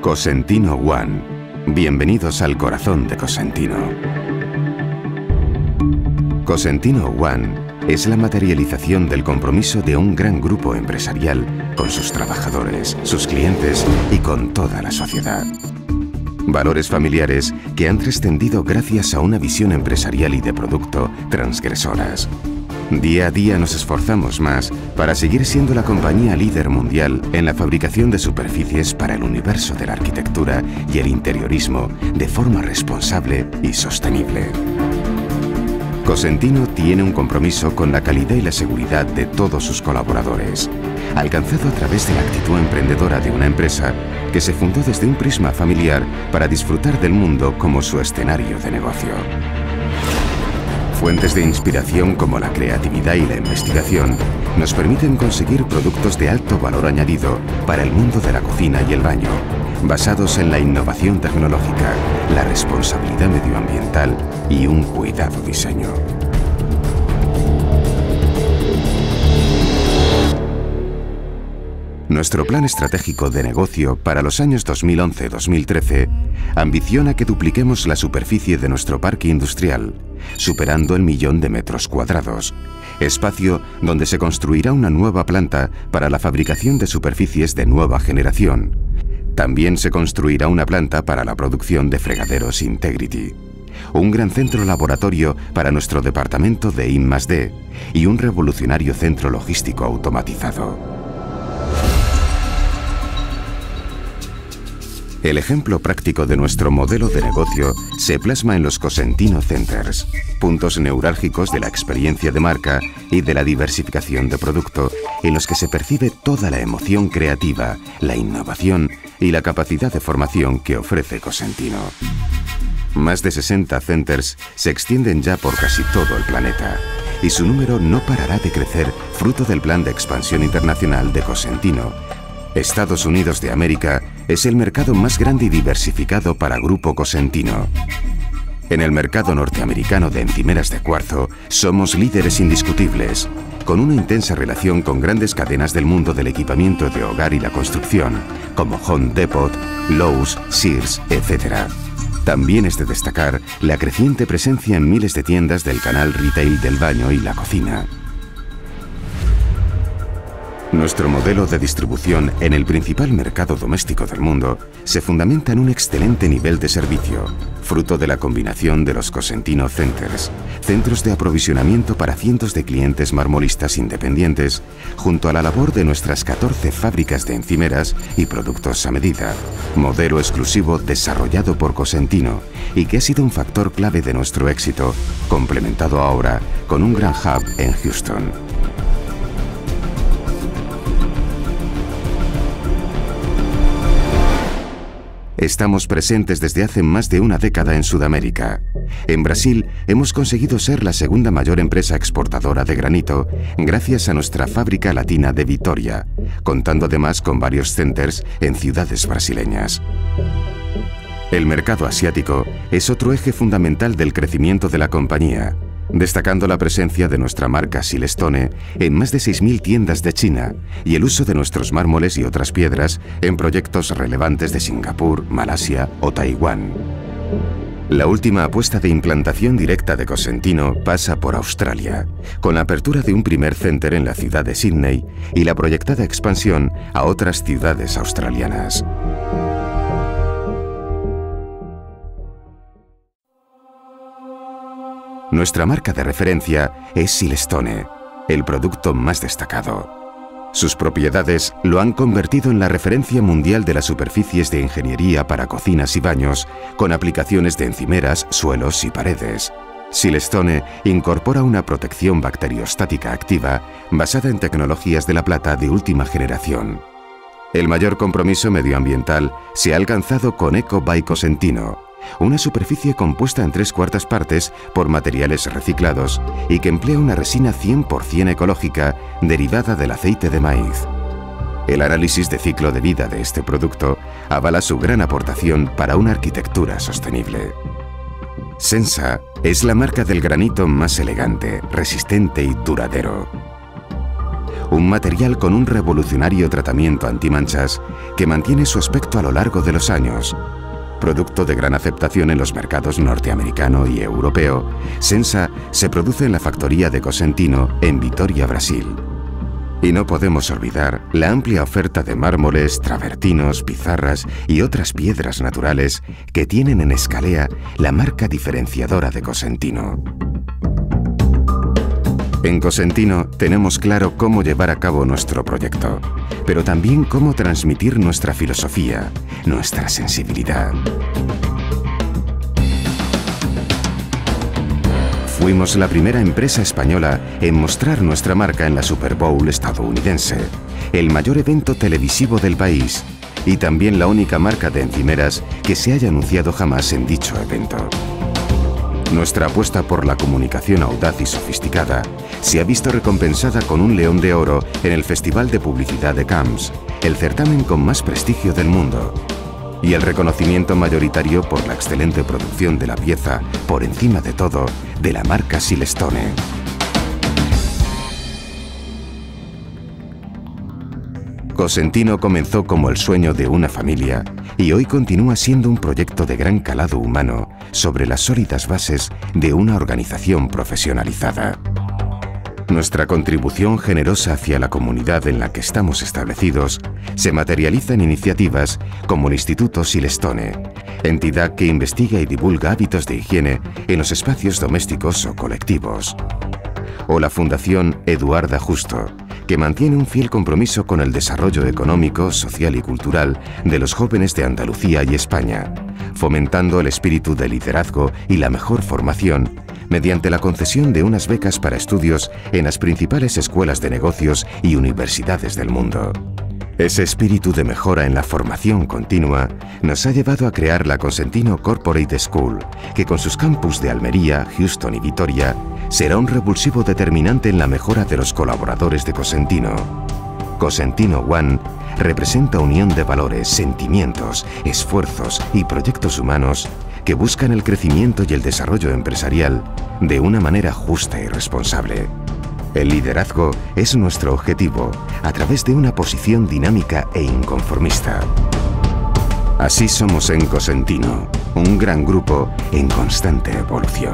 Cosentino One. Bienvenidos al corazón de Cosentino. Cosentino One es la materialización del compromiso de un gran grupo empresarial con sus trabajadores, sus clientes y con toda la sociedad. Valores familiares que han trascendido gracias a una visión empresarial y de producto transgresoras. Día a día nos esforzamos más para seguir siendo la compañía líder mundial en la fabricación de superficies para el universo de la arquitectura y el interiorismo de forma responsable y sostenible. Cosentino tiene un compromiso con la calidad y la seguridad de todos sus colaboradores, alcanzado a través de la actitud emprendedora de una empresa que se fundó desde un prisma familiar para disfrutar del mundo como su escenario de negocio. Fuentes de inspiración como la creatividad y la investigación nos permiten conseguir productos de alto valor añadido para el mundo de la cocina y el baño, basados en la innovación tecnológica, la responsabilidad medioambiental y un cuidado diseño. Nuestro plan estratégico de negocio para los años 2011-2013 ambiciona que dupliquemos la superficie de nuestro parque industrial, superando el millón de metros cuadrados, espacio donde se construirá una nueva planta para la fabricación de superficies de nueva generación. También se construirá una planta para la producción de fregaderos Integrity un gran centro laboratorio para nuestro departamento de I+D y un revolucionario centro logístico automatizado. El ejemplo práctico de nuestro modelo de negocio se plasma en los Cosentino Centers, puntos neurálgicos de la experiencia de marca y de la diversificación de producto, en los que se percibe toda la emoción creativa, la innovación y la capacidad de formación que ofrece Cosentino. Más de 60 centers se extienden ya por casi todo el planeta y su número no parará de crecer fruto del plan de expansión internacional de Cosentino, Estados Unidos de América es el mercado más grande y diversificado para Grupo Cosentino. En el mercado norteamericano de encimeras de cuarzo somos líderes indiscutibles, con una intensa relación con grandes cadenas del mundo del equipamiento de hogar y la construcción, como Home Depot, Lowe's, Sears, etc. También es de destacar la creciente presencia en miles de tiendas del canal retail del baño y la cocina. Nuestro modelo de distribución en el principal mercado doméstico del mundo se fundamenta en un excelente nivel de servicio, fruto de la combinación de los Cosentino Centers, centros de aprovisionamiento para cientos de clientes marmolistas independientes, junto a la labor de nuestras 14 fábricas de encimeras y productos a medida, modelo exclusivo desarrollado por Cosentino y que ha sido un factor clave de nuestro éxito, complementado ahora con un gran hub en Houston. Estamos presentes desde hace más de una década en Sudamérica. En Brasil hemos conseguido ser la segunda mayor empresa exportadora de granito gracias a nuestra fábrica latina de Vitoria, contando además con varios centers en ciudades brasileñas. El mercado asiático es otro eje fundamental del crecimiento de la compañía destacando la presencia de nuestra marca Silestone en más de 6.000 tiendas de China y el uso de nuestros mármoles y otras piedras en proyectos relevantes de Singapur, Malasia o Taiwán. La última apuesta de implantación directa de Cosentino pasa por Australia, con la apertura de un primer center en la ciudad de Sydney y la proyectada expansión a otras ciudades australianas. Nuestra marca de referencia es Silestone, el producto más destacado. Sus propiedades lo han convertido en la referencia mundial de las superficies de ingeniería para cocinas y baños, con aplicaciones de encimeras, suelos y paredes. Silestone incorpora una protección bacteriostática activa basada en tecnologías de la plata de última generación. El mayor compromiso medioambiental se ha alcanzado con Eco by Cosentino, una superficie compuesta en tres cuartas partes por materiales reciclados y que emplea una resina 100% ecológica derivada del aceite de maíz. El análisis de ciclo de vida de este producto avala su gran aportación para una arquitectura sostenible. Sensa es la marca del granito más elegante, resistente y duradero un material con un revolucionario tratamiento antimanchas que mantiene su aspecto a lo largo de los años. Producto de gran aceptación en los mercados norteamericano y europeo, Sensa se produce en la factoría de Cosentino en Vitoria, Brasil. Y no podemos olvidar la amplia oferta de mármoles, travertinos, pizarras y otras piedras naturales que tienen en Escalea la marca diferenciadora de Cosentino. En Cosentino tenemos claro cómo llevar a cabo nuestro proyecto, pero también cómo transmitir nuestra filosofía, nuestra sensibilidad. Fuimos la primera empresa española en mostrar nuestra marca en la Super Bowl estadounidense, el mayor evento televisivo del país y también la única marca de encimeras que se haya anunciado jamás en dicho evento. Nuestra apuesta por la comunicación audaz y sofisticada se ha visto recompensada con un León de Oro en el Festival de Publicidad de Cannes, el certamen con más prestigio del mundo, y el reconocimiento mayoritario por la excelente producción de la pieza, por encima de todo, de la marca Silestone. Cosentino comenzó como el sueño de una familia y hoy continúa siendo un proyecto de gran calado humano sobre las sólidas bases de una organización profesionalizada. Nuestra contribución generosa hacia la comunidad en la que estamos establecidos se materializa en iniciativas como el Instituto Silestone, entidad que investiga y divulga hábitos de higiene en los espacios domésticos o colectivos, o la Fundación Eduarda Justo, que mantiene un fiel compromiso con el desarrollo económico, social y cultural de los jóvenes de Andalucía y España, fomentando el espíritu de liderazgo y la mejor formación mediante la concesión de unas becas para estudios en las principales escuelas de negocios y universidades del mundo. Ese espíritu de mejora en la formación continua nos ha llevado a crear la Consentino Corporate School, que con sus campus de Almería, Houston y Vitoria, será un revulsivo determinante en la mejora de los colaboradores de Cosentino. Cosentino One representa unión de valores, sentimientos, esfuerzos y proyectos humanos que buscan el crecimiento y el desarrollo empresarial de una manera justa y responsable. El liderazgo es nuestro objetivo a través de una posición dinámica e inconformista. Así somos en Cosentino, un gran grupo en constante evolución.